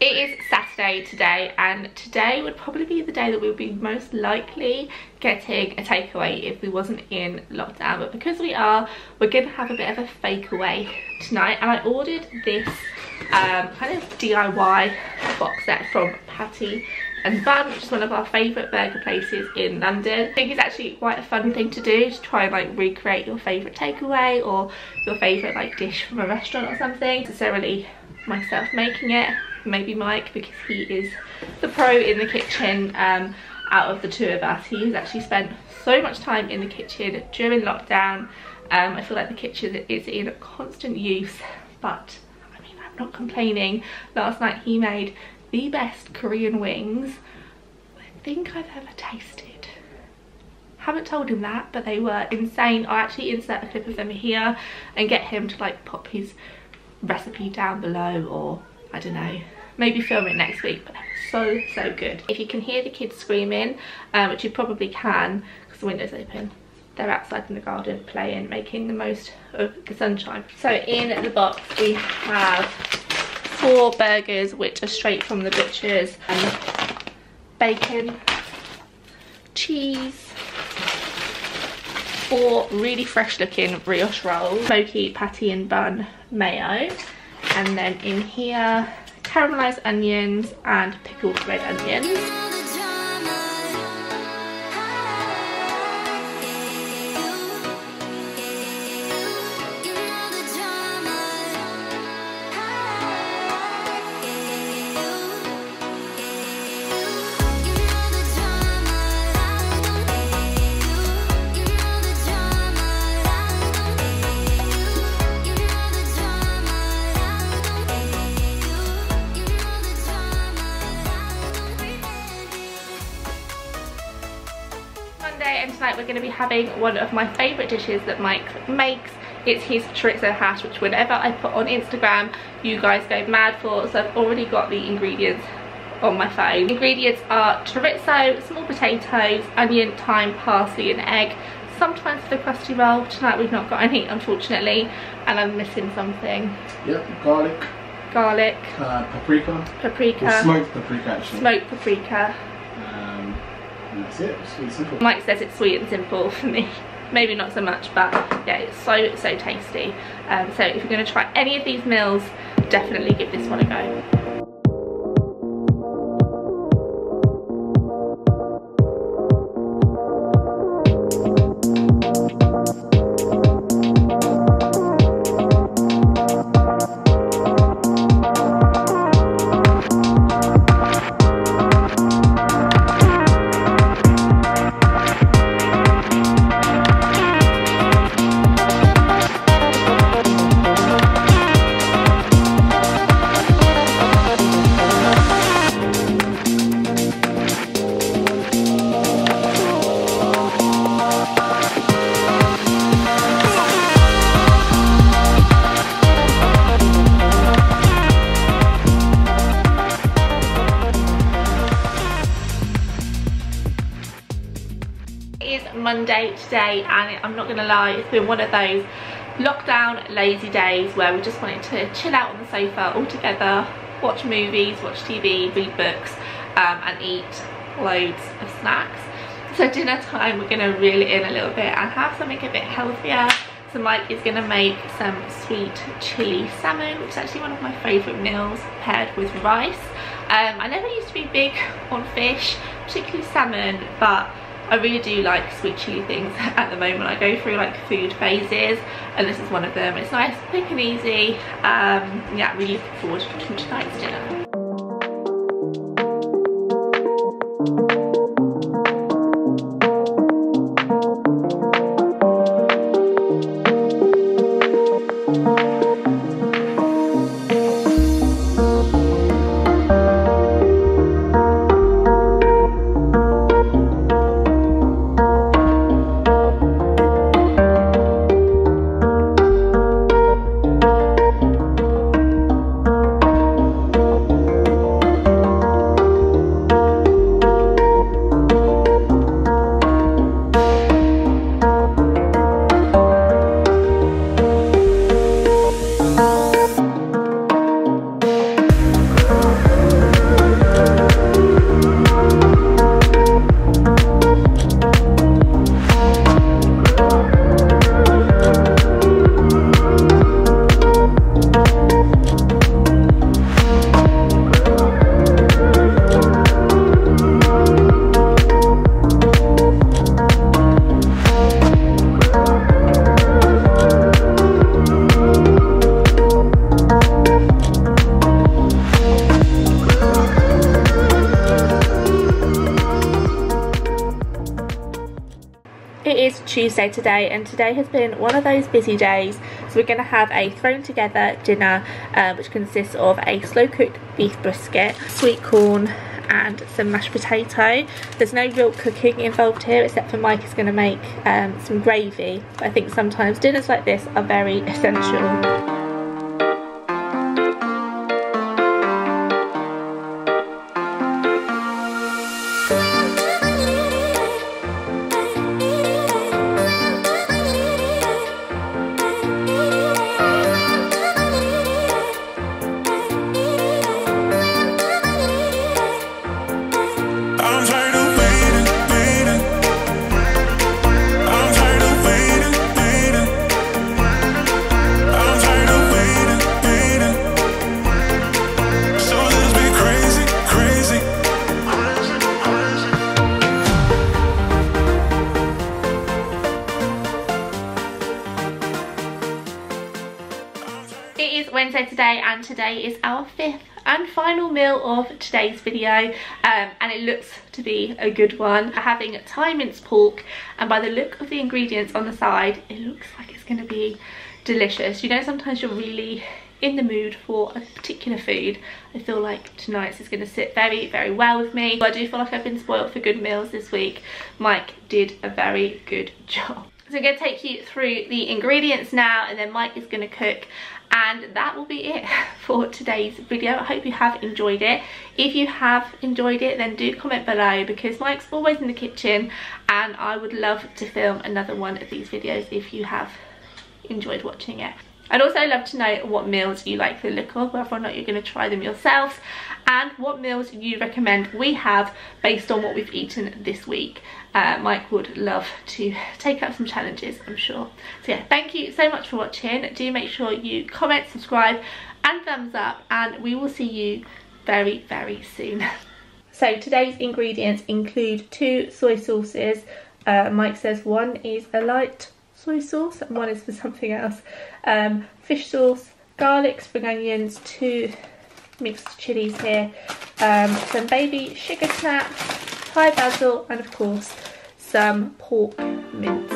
It is Saturday today and today would probably be the day that we would be most likely getting a takeaway if we wasn't in lockdown. But because we are we're gonna have a bit of a fake away tonight. And I ordered this um, kind of DIY box set from Patty and Bun, which is one of our favourite burger places in London. I think it's actually quite a fun thing to do to try and like recreate your favourite takeaway or your favourite like dish from a restaurant or something. necessarily myself making it, maybe Mike because he is the pro in the kitchen um, out of the two of us. He has actually spent so much time in the kitchen during lockdown. Um, I feel like the kitchen is in constant use but I mean I'm not complaining. Last night he made the best Korean wings I think I've ever tasted. Haven't told him that, but they were insane. I'll actually insert a clip of them here and get him to like pop his recipe down below or I don't know, maybe film it next week, but so, so good. If you can hear the kids screaming, um, which you probably can because the window's open, they're outside in the garden playing, making the most of the sunshine. So in the box we have four burgers which are straight from the butchers. And bacon cheese four really fresh looking brioche rolls smoky patty and bun mayo. And then in here caramelized onions and pickled red onions tonight we're going to be having one of my favourite dishes that Mike makes. It's his chorizo hash, which whenever I put on Instagram, you guys go mad for. So I've already got the ingredients on my phone. Ingredients are chorizo, small potatoes, onion, thyme, parsley and egg. Sometimes for the crusty roll. Tonight we've not got any, unfortunately, and I'm missing something. Yep, garlic. Garlic. Uh, paprika. Paprika. Smoked paprika, actually. Smoked paprika. And that's it, sweet simple. Mike says it's sweet and simple for me. Maybe not so much, but yeah, it's so, so tasty. Um, so if you're going to try any of these meals, definitely give this one a go. Monday today and I'm not gonna lie it's been one of those lockdown lazy days where we just wanted to chill out on the sofa all together watch movies watch TV read books um, and eat loads of snacks. So dinner time we're gonna reel it in a little bit and have something a bit healthier. So Mike is gonna make some sweet chili salmon which is actually one of my favorite meals paired with rice. Um, I never used to be big on fish particularly salmon but I really do like sweet chili things at the moment. I go through like food phases and this is one of them. It's nice, quick and easy. Um, yeah, really looking forward to tonight's dinner. Tuesday today and today has been one of those busy days so we're going to have a thrown together dinner uh, which consists of a slow cooked beef brisket, sweet corn and some mashed potato. There's no real cooking involved here except for Mike is going to make um, some gravy. I think sometimes dinners like this are very essential. Today is our fifth and final meal of today's video um, and it looks to be a good one. We're Having Thai minced pork and by the look of the ingredients on the side it looks like it's going to be delicious. You know sometimes you're really in the mood for a particular food. I feel like tonight's is going to sit very, very well with me. I do feel like I've been spoiled for good meals this week. Mike did a very good job. So I'm going to take you through the ingredients now and then Mike is going to cook and that will be it for today's video. I hope you have enjoyed it. If you have enjoyed it then do comment below because mike's always in the kitchen and i would love to film another one of these videos if you have enjoyed watching it. I'd also love to know what meals you like the look of, whether or not you're going to try them yourselves, and what meals you recommend we have based on what we've eaten this week. Uh, Mike would love to take up some challenges, I'm sure. So yeah, thank you so much for watching. Do make sure you comment, subscribe, and thumbs up, and we will see you very, very soon. So today's ingredients include two soy sauces. Uh, Mike says one is a light soy sauce and one is for something else. Um, fish sauce, garlic, spring onions, two mixed chilies here, um, some baby sugar snap, Thai basil and of course some pork mince.